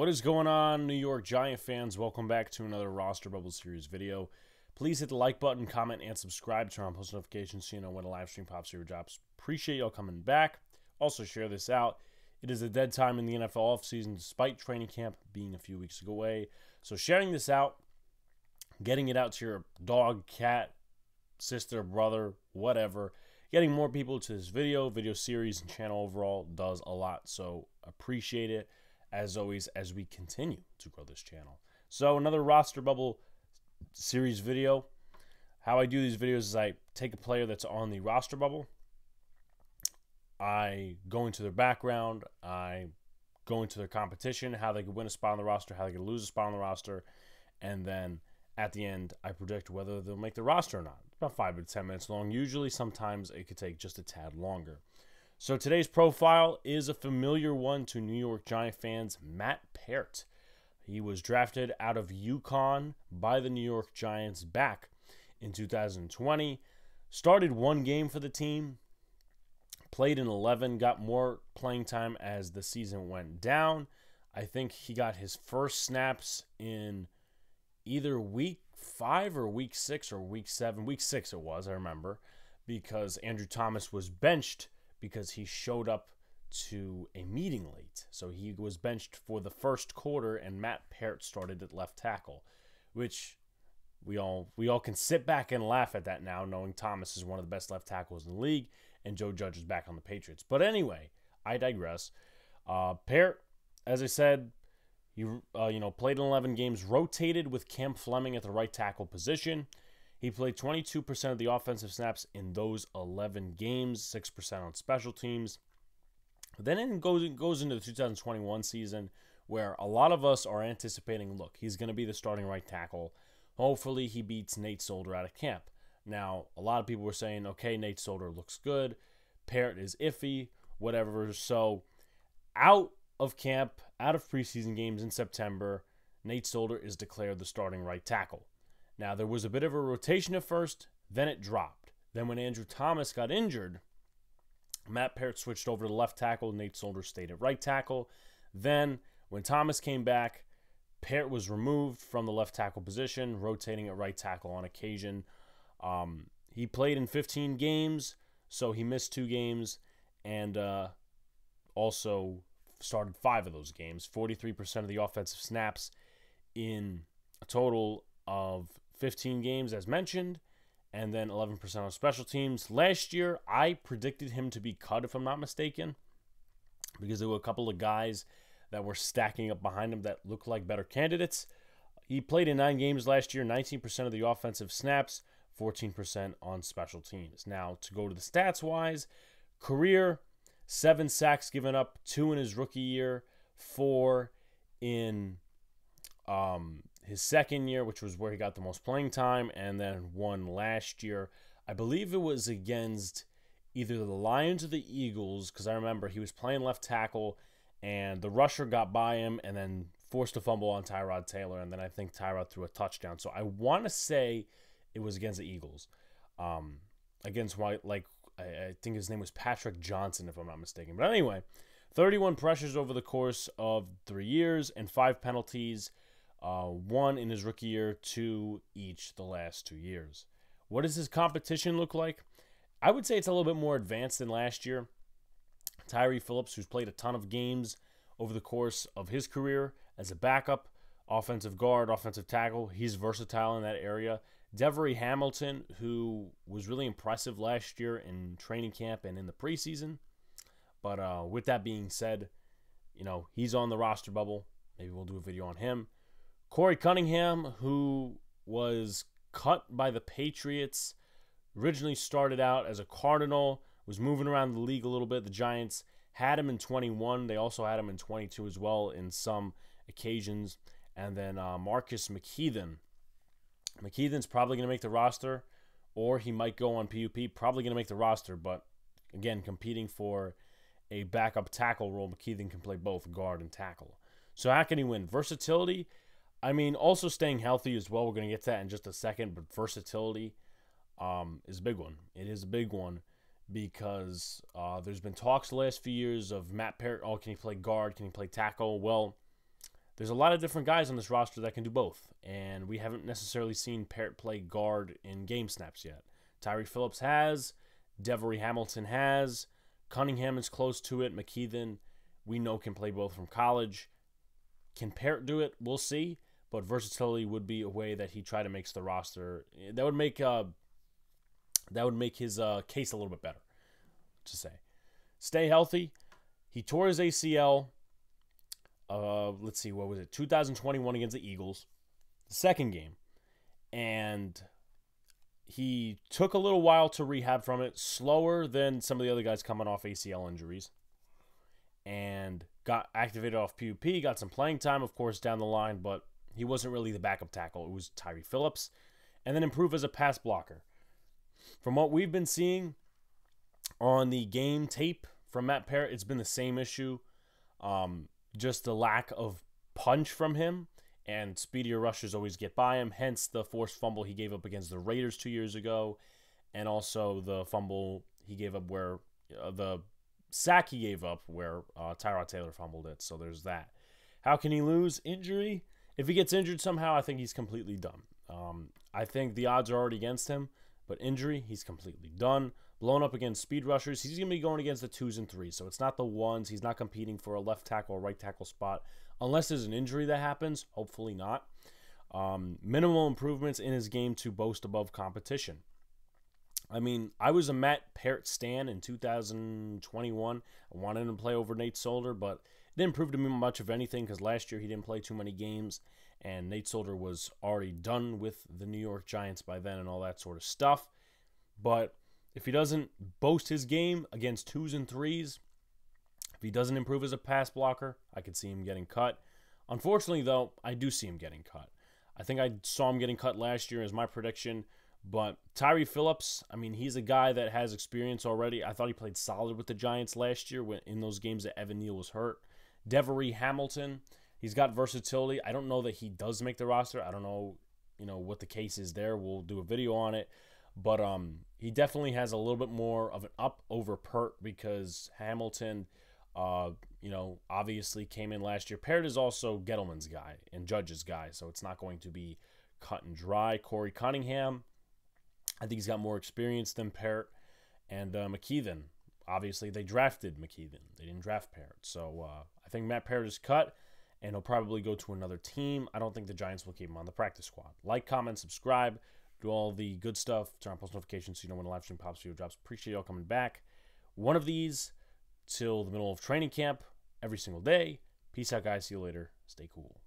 What is going on, New York Giant fans? Welcome back to another Roster Bubble Series video. Please hit the like button, comment, and subscribe. Turn on post notifications so you know when a live stream pops or drops. Appreciate y'all coming back. Also, share this out. It is a dead time in the NFL offseason despite training camp being a few weeks away. So, sharing this out, getting it out to your dog, cat, sister, brother, whatever, getting more people to this video, video series, and channel overall does a lot. So, appreciate it as always as we continue to grow this channel. So another roster bubble series video. How I do these videos is I take a player that's on the roster bubble. I go into their background. I go into their competition, how they could win a spot on the roster, how they could lose a spot on the roster, and then at the end, I predict whether they'll make the roster or not. about five to ten minutes long. Usually, sometimes it could take just a tad longer. So today's profile is a familiar one to New York Giant fans, Matt Peart. He was drafted out of UConn by the New York Giants back in 2020. Started one game for the team, played in 11, got more playing time as the season went down. I think he got his first snaps in either week five or week six or week seven. Week six it was, I remember, because Andrew Thomas was benched because he showed up to a meeting late. So he was benched for the first quarter, and Matt Peart started at left tackle, which we all we all can sit back and laugh at that now, knowing Thomas is one of the best left tackles in the league, and Joe Judge is back on the Patriots. But anyway, I digress. Uh, Peart, as I said, he uh, you know played in 11 games, rotated with Cam Fleming at the right tackle position. He played 22% of the offensive snaps in those 11 games, 6% on special teams. Then it goes, goes into the 2021 season where a lot of us are anticipating look, he's going to be the starting right tackle. Hopefully, he beats Nate Solder out of camp. Now, a lot of people were saying, okay, Nate Solder looks good. Peart is iffy, whatever. So, out of camp, out of preseason games in September, Nate Solder is declared the starting right tackle. Now, there was a bit of a rotation at first, then it dropped. Then, when Andrew Thomas got injured, Matt Peart switched over to left tackle. Nate Solder stayed at right tackle. Then, when Thomas came back, Peart was removed from the left tackle position, rotating at right tackle on occasion. Um, he played in 15 games, so he missed two games and uh, also started five of those games. 43% of the offensive snaps in a total of 15 games, as mentioned, and then 11% on special teams. Last year, I predicted him to be cut, if I'm not mistaken, because there were a couple of guys that were stacking up behind him that looked like better candidates. He played in nine games last year, 19% of the offensive snaps, 14% on special teams. Now, to go to the stats wise, career seven sacks given up, two in his rookie year, four in um, his second year, which was where he got the most playing time, and then one last year. I believe it was against either the Lions or the Eagles, because I remember he was playing left tackle, and the rusher got by him and then forced a fumble on Tyrod Taylor, and then I think Tyrod threw a touchdown. So I want to say it was against the Eagles, um, against White, like I, I think his name was Patrick Johnson, if I'm not mistaken. But anyway, 31 pressures over the course of three years and five penalties uh, one in his rookie year, two each the last two years. What does his competition look like? I would say it's a little bit more advanced than last year. Tyre Phillips, who's played a ton of games over the course of his career as a backup, offensive guard, offensive tackle, he's versatile in that area. Devery Hamilton, who was really impressive last year in training camp and in the preseason. But uh, with that being said, you know, he's on the roster bubble. Maybe we'll do a video on him. Korey Cunningham, who was cut by the Patriots, originally started out as a Cardinal, was moving around the league a little bit. The Giants had him in 21. They also had him in 22 as well in some occasions. And then uh, Marcus McKethan. McKethan's probably going to make the roster, or he might go on PUP. Probably going to make the roster, but again, competing for a backup tackle role, McKethan can play both guard and tackle. So how can he win? Versatility I mean, also staying healthy as well. We're going to get to that in just a second, but versatility um, is a big one. It is a big one because uh, there's been talks the last few years of Matt Peart. Oh, can he play guard? Can he play tackle? Well, there's a lot of different guys on this roster that can do both, and we haven't necessarily seen Peart play guard in game snaps yet. Tyre Phillips has, Devery Hamilton has, Cunningham is close to it. McKethan, we know can play both from college. Can Peart do it? We'll see. But versatility would be a way that he try to makes the roster. That would make uh, that would make his uh, case a little bit better. To say, stay healthy. He tore his ACL. Uh, let's see, what was it? 2021 against the Eagles, the second game, and he took a little while to rehab from it, slower than some of the other guys coming off ACL injuries, and got activated off PUP, got some playing time, of course, down the line, but he wasn't really the backup tackle. It was Tyre Phillips, and then improve as a pass blocker. From what we've been seeing on the game tape from Matt Peart, it's been the same issue. Um, just the lack of punch from him, and speedier rushers always get by him. Hence the forced fumble he gave up against the Raiders two years ago, and also the fumble he gave up where uh, the sack he gave up where uh, Tyrod Taylor fumbled it. So there's that. How can he lose? Injury. If he gets injured somehow, I think he's completely done. Um, I think the odds are already against him, but injury, he's completely done. Blown up against speed rushers, he's going to be going against the twos and threes. So it's not the ones. He's not competing for a left tackle or right tackle spot unless there's an injury that happens. Hopefully not. Um, minimal improvements in his game to boast above competition. I mean, I was a Matt Peart stan in 2021. I wanted him to play over Nate Solder, but didn't prove to me much of anything because last year he didn't play too many games, and Nate Solder was already done with the New York Giants by then and all that sort of stuff. But if he doesn't boast his game against twos and threes, if he doesn't improve as a pass blocker, I could see him getting cut. Unfortunately, though, I do see him getting cut. I think I saw him getting cut last year as my prediction. But Tyre Phillips, I mean, he's a guy that has experience already. I thought he played solid with the Giants last year when, in those games that Evan Neal was hurt. Devery Hamilton, he's got versatility. I don't know that he does make the roster. I don't know, you know, what the case is there. We'll do a video on it. But um, he definitely has a little bit more of an up over Peart because Hamilton – uh, you know, obviously came in last year. Peart is also Gettleman's guy and Judge's guy, so it's not going to be cut and dry. Korey Cunningham, I think he's got more experience than Peart. And uh, McKethan, obviously they drafted McKethan. They didn't draft Peart. So uh, I think Matt Peart is cut, and he'll probably go to another team. I don't think the Giants will keep him on the practice squad. Like, comment, subscribe, do all the good stuff. Turn on post notifications so you know when a live stream pops video drops. Appreciate y'all coming back. One of these till the middle of training camp every single day. Peace out, guys. See you later. Stay cool.